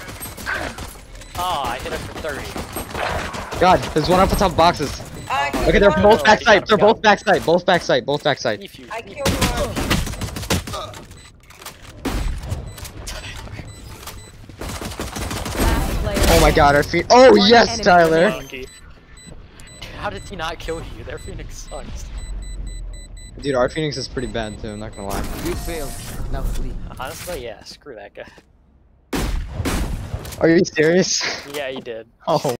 Enemy. Oh, I hit him for 30. God, there's one up on top of boxes. I killed Okay, they're one. both backside. They're Got him. both backside. Both backside. Both backside. Defuse. I killed one. Oh my God, our feet. Oh One yes, Tyler. How did he not kill you? Their Phoenix sucks. Dude, our Phoenix is pretty bad too. I'm not gonna lie. You failed. Now flee. Honestly, yeah, screw that guy. Are you serious? Yeah, he did. Oh.